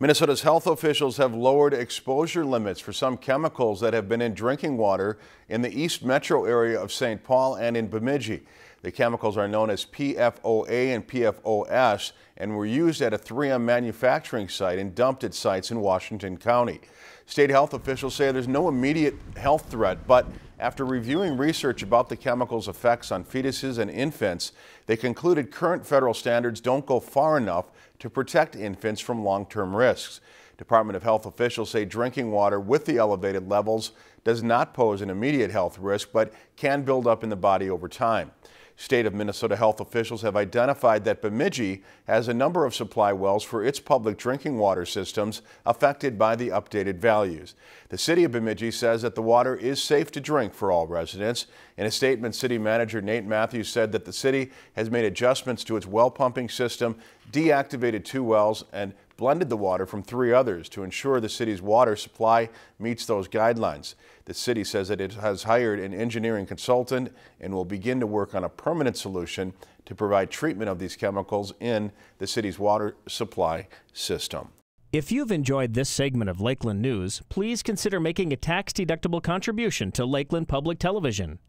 Minnesota's health officials have lowered exposure limits for some chemicals that have been in drinking water in the east metro area of St. Paul and in Bemidji. The chemicals are known as PFOA and PFOS and were used at a 3M manufacturing site and dumped at sites in Washington County. State health officials say there's no immediate health threat, but after reviewing research about the chemical's effects on fetuses and infants, they concluded current federal standards don't go far enough to protect infants from long-term risks. Department of Health officials say drinking water with the elevated levels does not pose an immediate health risk, but can build up in the body over time. State of Minnesota health officials have identified that Bemidji has a number of supply wells for its public drinking water systems affected by the updated values. The city of Bemidji says that the water is safe to drink for all residents. In a statement, city manager Nate Mathews said that the city has made adjustments to its well pumping system, deactivated two wells, and blended the water from three others to ensure the city's water supply meets those guidelines. The city says that it has hired an engineering consultant and will begin to work on a permanent solution to provide treatment of these chemicals in the city's water supply system. If you've enjoyed this segment of Lakeland News, please consider making a tax-deductible contribution to Lakeland Public Television.